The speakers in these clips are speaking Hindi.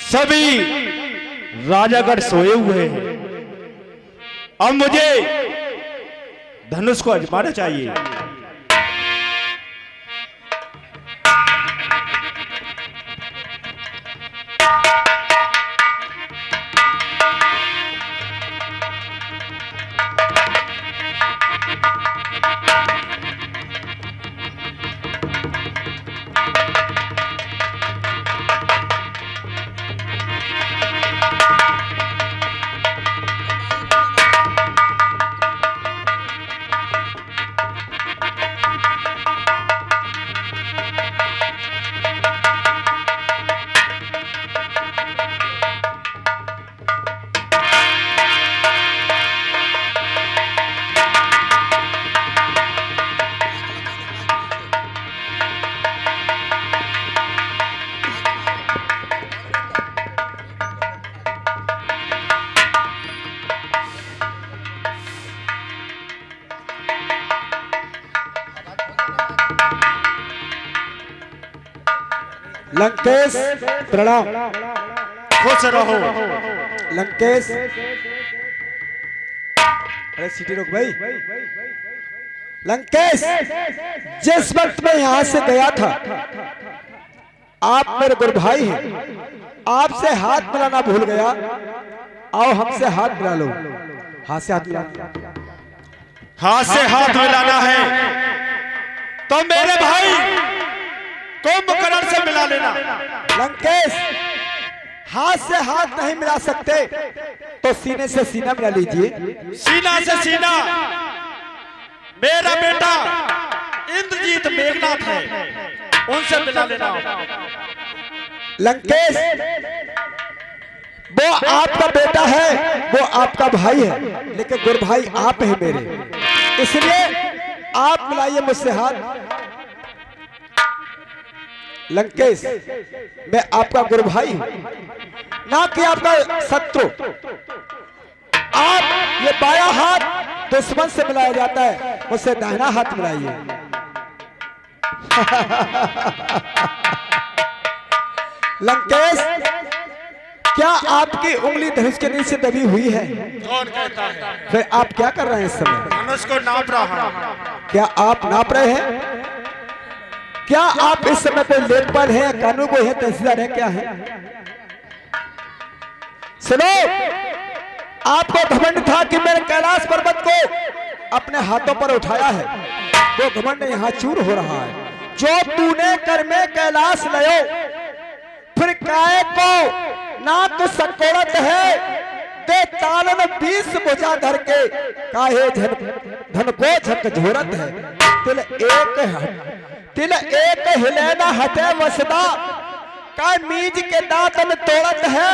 सभी राजागढ़ सोए हुए हैं अब मुझे धनुष को अजमाना चाहिए। लंकेश प्रणाम खुश रहो। लंकेश। अरे सीटी रोक भाई। लंकेश जिस वक्त मैं यहाँ से गया था आप मेरे गुरु भाई हैं। आपसे हाथ मिलाना भूल गया। आओ हमसे हाथ मिला लो। हाथ से हाथ मिला। हाथ से हाथ मिलाना है। तो मेरे भाई कुंभकर्ण से मिला लेना। लंकेश हाथ से हाथ नहीं मिला सकते। तो सीने से सीना मिला लीजिए। सीना से सीना। मेरा बेटा इंद्रजीत मेघनाथ है। उनसे मिला लेना। लंकेश वो आपका बेटा है वो आपका भाई है लेकिन गुरु भाई आप हैं मेरे। इसलिए आप मिलाइए मुझसे हाथ। लंकेश मैं आपका गुरु भाई हूँ। ना कि आपका शत्रु। आप ये बाया हाथ दुश्मन से मिलाया जाता है मुझसे दाहिना हाथ मिलाइए। लंकेश क्या आपकी उंगली धनुष के नीचे दबी हुई है? कौन कहता है? फिर आप क्या कर रहे हैं इस समय? धनुष को नाप रहा क्या आप नाप रहे हैं? क्या आप इस समय पे लेखपाल हैं या कानून को है, तहसीलदार है, क्या है? सुनो, आपको घमंड था कि मैंने कैलाश पर्वत को अपने हाथों पर उठाया है। वो घमंड यहाँ चूर हो रहा है। जो तूने कर में कैलाश लयो, फिर काय को नाक सकोड़त है, ते तालन बीस बुझा धर के काहे धन धन को झक झोरत है? तिल एक तिल एक हिले न हटे वसदा। का मीज के दांतन तोड़त है?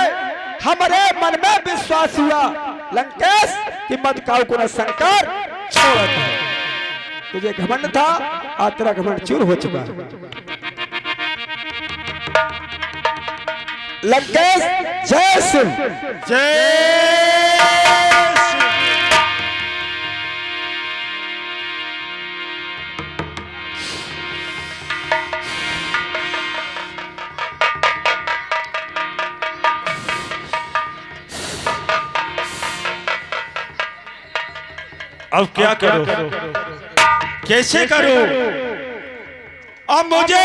हमारे मन में विश्वास हुआ। लंकेश, कि मत काउ कुन शंकर छोड़त है तुझे घमंड था, आज तेरा घमंड चूर हो चुका है। लंकेश, जय सिंह। जय अब क्या करो? कैसे करो? अब मुझे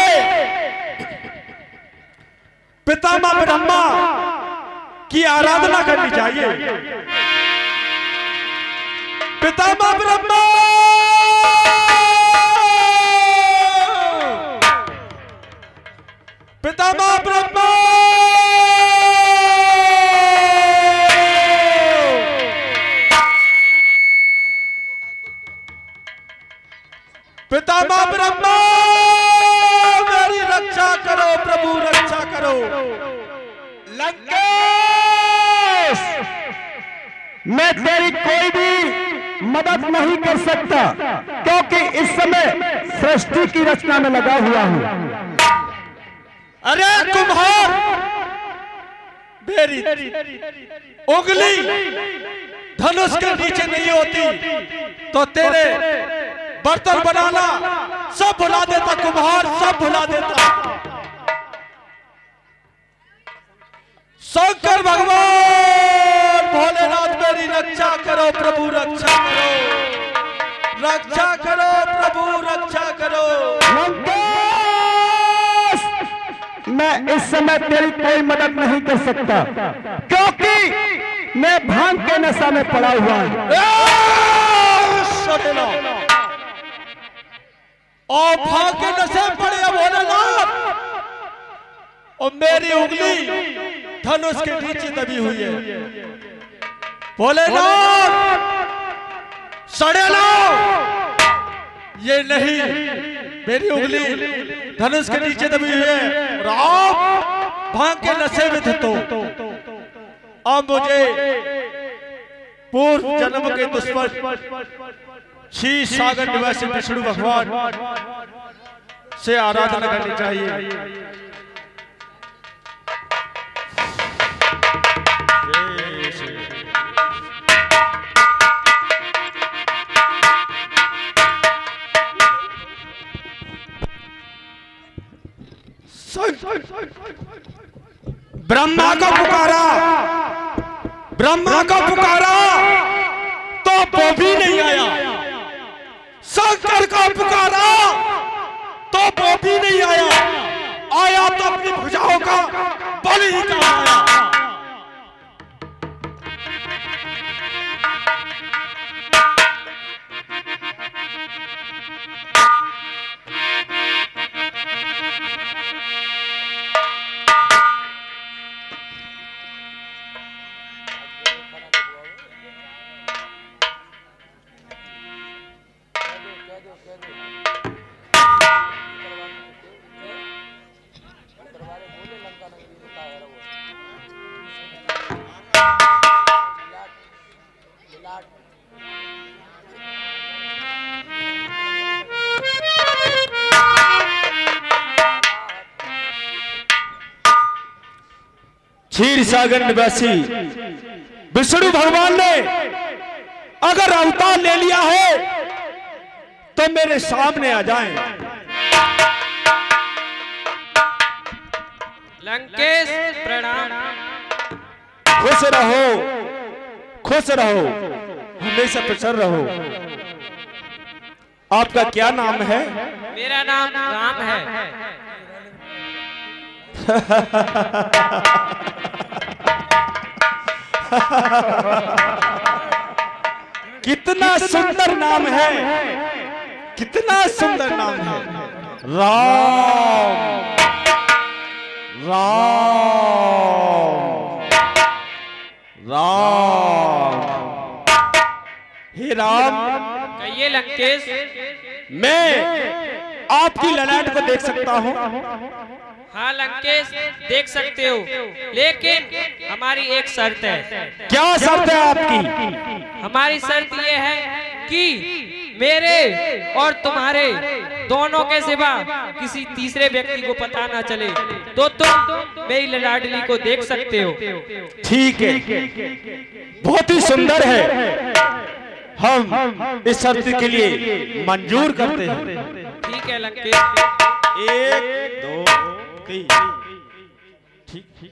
पितामह ब्रह्मा की आराधना करनी चाहिए। पितामह ब्रह्मा! पितामह ब्रह्मा! बाप ब्रह्मा मेरी रक्षा करो, प्रभु रक्षा करो। लंकेश, मैं तेरी कोई भी मदद नहीं कर सकता, क्योंकि इस समय सृष्टि की रचना में लगा हुआ हूँ। अरे कुम्हार, बेरी, उंगली, धनुष के नीचे नहीं होती तो तेरे बर्तन बनाना सब भुला देता कुम्हार सब भुला देता। शंकर भगवान भोलेनाथ मेरी रक्षा करो प्रभु रक्षा करो। रक्षा करो प्रभु रक्षा करो। मैं इस समय तेरी कोई मदद नहीं कर सकता क्योंकि मैं भाँग के नशा में पड़ा हुआ हूँ। और भाग्य नशे पड़े अब भोलेनाथ और मेरी उंगली धनुष के नीचे दबी हुई है। भोलेनाथ सड़ेलो ये नहीं मेरी उंगली धनुष के नीचे दबी हुई है। और आप भाँग के नशे में थे तो। अब मुझे पूर्व जन्म के दुश्मन श्री सागर निवासी विष्णु भगवान से आराधना करनी चाहिए। ब्रह्मा को पुकारा। ब्रह्मा को पुकारा तो वो भी नहीं आया शंकर को पुकारा तो वो भी नहीं आया आया तो अपनी भुजाओं का बल ही काम आया क्षीर सागर निवासी विष्णु भगवान ने अगर अवतार ले लिया है तो मेरे सामने आ जाएँ। लंकेश प्रणाम। खुश रहो खुश रहो हमेशा प्रसन्न रहो। आपका क्या नाम है? मेरा नाम राम है। कितना सुंदर नाम है। कितना सुंदर नाम है। राम। राम। राम। हे राम। कहिए लंकेश। मैं आपकी ललाट को देख सकता हूँ। हाँ लंकेश देख सकते हो। लेकिन हमारी एक शर्त है। क्या शर्त है आपकी? हमारी शर्त ये है कि मेरे और तुम्हारे दोनों के सिवा किसी तीसरे व्यक्ति को पता ना चले। तो तुम मेरी ललाडली को देख सकते हो। ठीक है। बहुत ही सुंदर है। हम इस शर्त के लिए मंजूर करते हैं। ठीक है लंकेश। एक दो तीन। ठीक ठीक।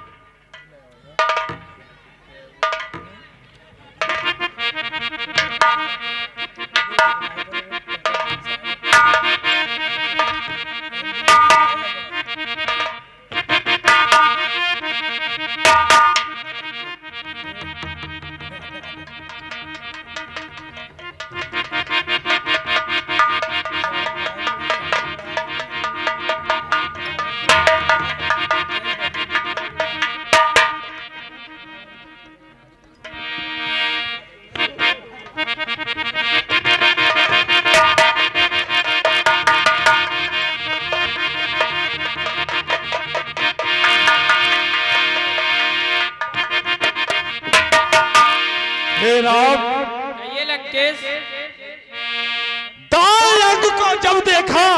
दाएँ अंग को जब देखा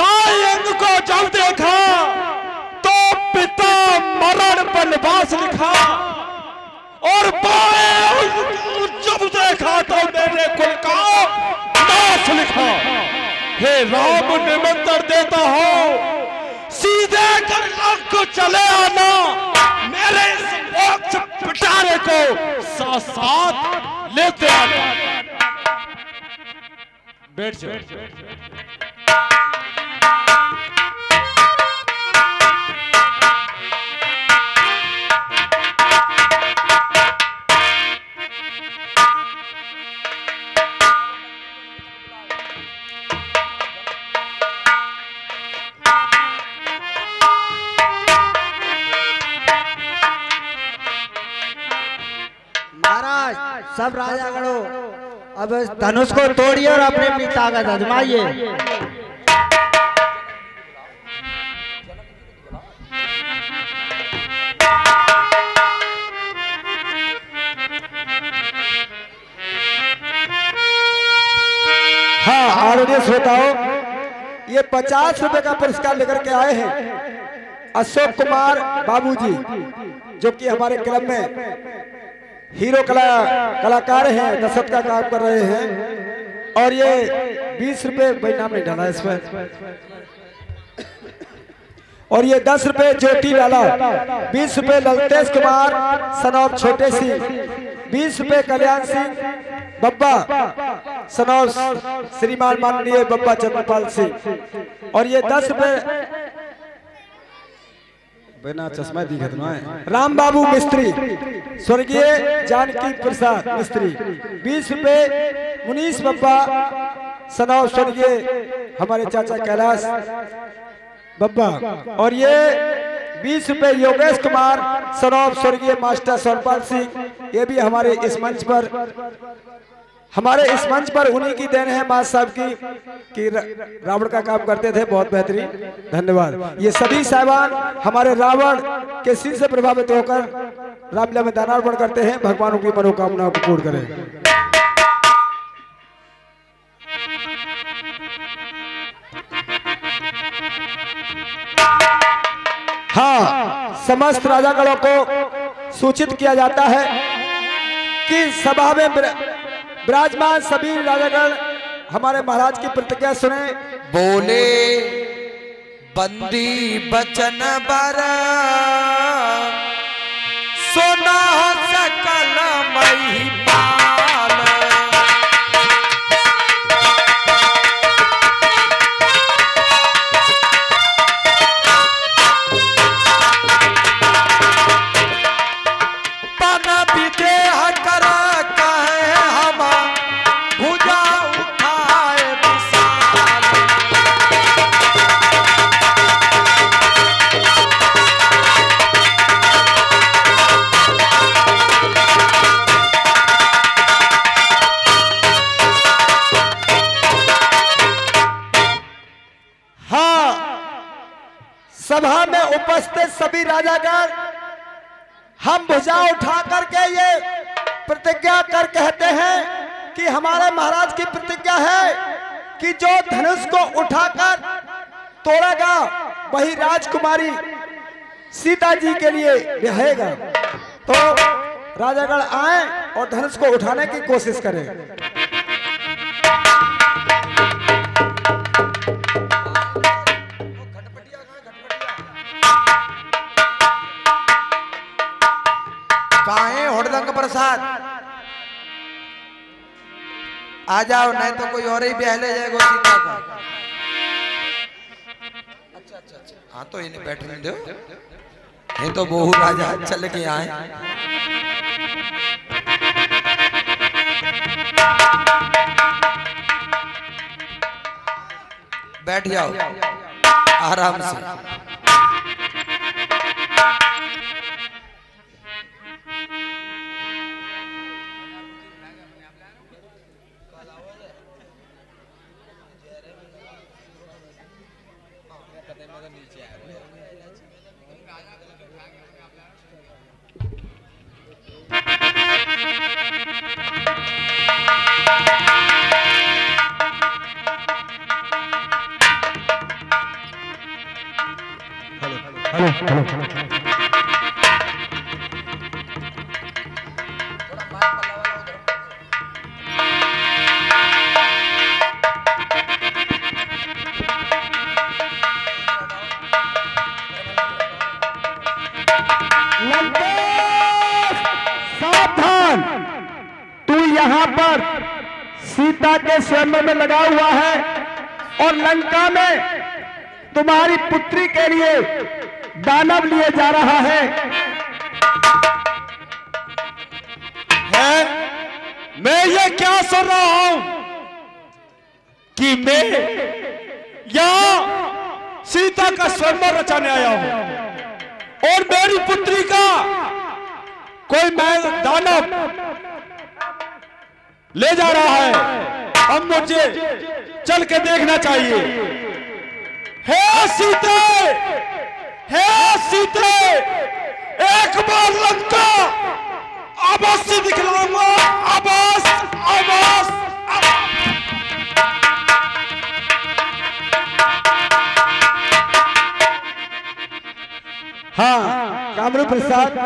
दाएँ अंग को जब देखा तो पिता मरण बनवास लिखा और बाएँ जब देखा तो मेरे कुल का नाश लिखा। हे राम निमंत्रण देता हूँ सीधे कर को चले आना मेरे इस मोक्ष पिटारे को साथ साथ लेते आना बैठ जाओ। सब राजागणों अब धनुष को तोड़िए और अपनी अपनी ताकत आजमाइए। हाँ आदरणीय श्रोताओं ये पचास रुपए का पुरस्कार लेकर के आए हैं अशोक कुमार बाबूजी जो कि हमारे क्लब में हीरो कला, कलाकार हैं दशरथ का काम कर रहे हैं। और ये बीस रुपए भाई नाम नहीं डाला इसमें और ये दस रुपए ज्योति डाला बीस रुपए ललतेश कुमार सनौर छोटे सिंह, बीस रुपए कल्याण सिंह, बब्बा सनौर श्रीमान माननीय बब्बा चंद्रपाल सिंह। और ये दस रुपए बिना चश्मा दिखत ना है। राम बाबू मिस्त्री। स्वर्गीय जानकी प्रसाद मिस्त्री। बीस रुपए मुनीश बब्बा सनौ स्वर्गीय। हमारे चाचा कैलाश बब्बा और ये बीस रुपए योगेश कुमार। सनौर स्वर्गीय मास्टर सोनपाल सिंह। ये भी हमारे इस मंच पर। हमारे इस मंच पर उन्हीं की देन है मास साहब की, कि रावण का काम करते थे, बहुत बेहतरीन। धन्यवाद। ये सभी साहबान हमारे रावण के सिर से प्रभावित होकर रामलीला में दानार्पण करते हैं। भगवान की मनोकामनाओं को पूर्ण करें। हाँ समस्त राजागणों को सूचित किया जाता है कि सभा में विराजमान सभी राजागण हमारे महाराज की प्रतिज्ञा सुने। बोले बंदी बचन बर। प्रतिज्ञा कर कहते हैं कि हमारे महाराज की प्रतिज्ञा है कि जो धनुष को उठाकर तोड़ेगा, वही राजकुमारी सीता जी के लिए रहेगा तो राजागढ़ आए और धनुष को उठाने की कोशिश करें। काहे होड़दंग प्रसाद? आ जाओ, नहीं तो कोई और ही ब्याह ले जाएगा सीता को। अच्छा अच्छा अच्छा। हाँ तो इन्हें बैठने दो। ये तो बहु राजा चल के आए। बैठ जाओ। आराम से। सावधान। तू यहाँ पर सीता के स्वयं में लगा हुआ है और लंका में तुम्हारी पुत्री के लिए दानव लिए जा रहा है। मैं ये क्या सुन रहा हूँ? कि मैं यहाँ सीता का स्वयंवर रचाने आया हूँ। और मेरी पुत्री का कोई मैं दानव ले जा रहा है। अब मुझे चल के देखना चाहिए। हे सीते! हे सीते एक बार लंका दिखलाऊँगा हाँ कामरू प्रसाद,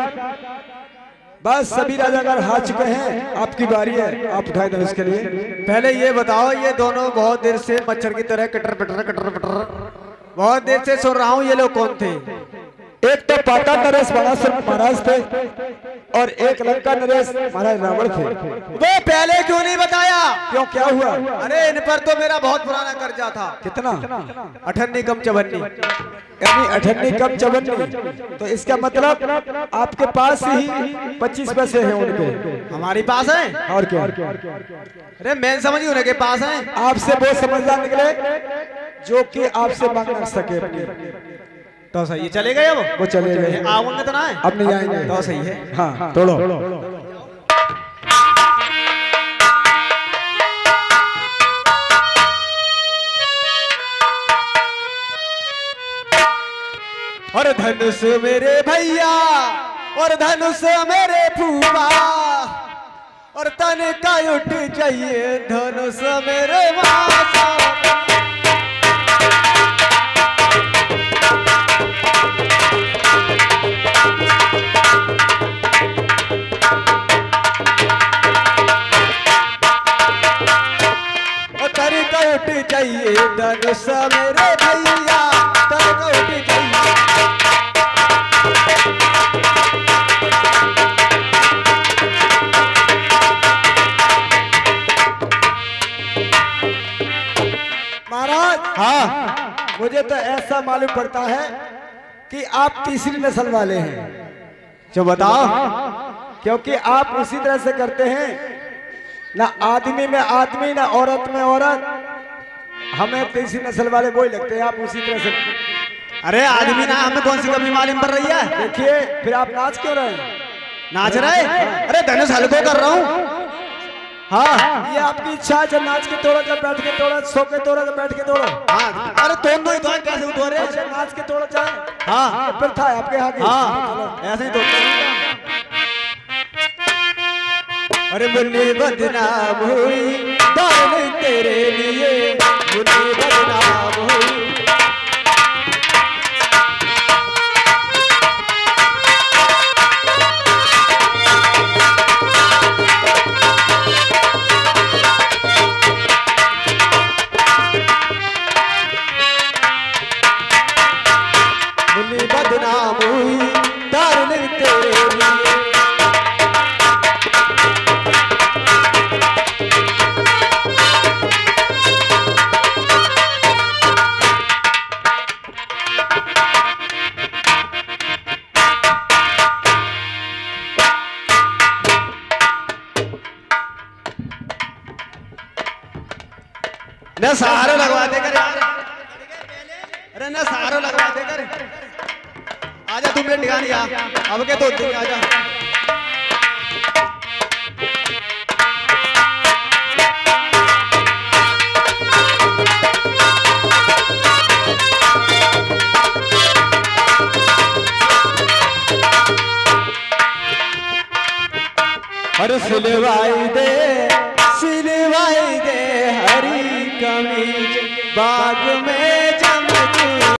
बस सभी राजागर हार चुके हैं, आपकी बारी है, आप उठाए धनुष के लिए। पहले ये बताओ, ये दोनों बहुत देर से मच्छर की तरह कटर पटर कटर पटर बहुत देर से सुन रहा हूँ ये लोग कौन थे? एक तो पाता नरेश महाराज महाराज थे और एक लंका नरेश महाराज रावण थे। वो पहले क्यों नहीं बताया? क्यों क्या हुआ? अरे इन पर तो मेरा बहुत पुराना कर्जा था। कितना? अठन्नी कम चवन्नी। यानी अठन्नी कम चवन्नी। तो इसका मतलब आपके पास ही पच्चीस पैसे हैं उनके। हमारे पास है? और क्या? अरे मैं समझी उन्हें के पास है। आपसे बहुत समझदार निकले। जो कि आपसे मांग ना सके। तो सही है। चले गए अब? वो चले गए। आऊँगे तो ना है अब नहीं आएँगे। तो सही है। हाँ तोड़ो। और धनुष मेरे भैया और धनुष मेरे फूफा और तन का उठ जाइए धनुष मेरे मासा ऐसा मालूम पड़ता है कि आप तीसरी नस्ल वाले हैं। जो बताओ क्योंकि आप उसी तरह से करते हैं। ना आदमी में आदमी ना औरत में औरत। हमें तीसरी नस्ल वाले वही लगते हैं आप उसी तरह से। अरे आदमी ना हमें कौन सी कमी मालूम पड़ रही है? देखिए फिर आप नाच क्यों रहे हैं? नाच रहे? अरे धनुष हल्को कर रहा हूँ। हाँ। ये आपकी इच्छा है नाच के तोड़ो जब बैठ के तोड़ो सो के तोड़ो जब बैठ के तोड़ो। हाँ। अरे तो ही तो कैसे उतरे अच्छा। नाच के तोड़ो जाए हाँ। फिर था आपके यहाँ की हाँ ऐसे ही तो। अरे मुन्नी बदनाम हुई दान तेरे लिए मुन्नी बदनाम हुई। न सहारो लगवा दे कर यार। अरे न सहारो लगवा दे कर। आजा तू मेरे ठिकाने, आ। अब के तो आजा। अरे सिलवाई दे बाग में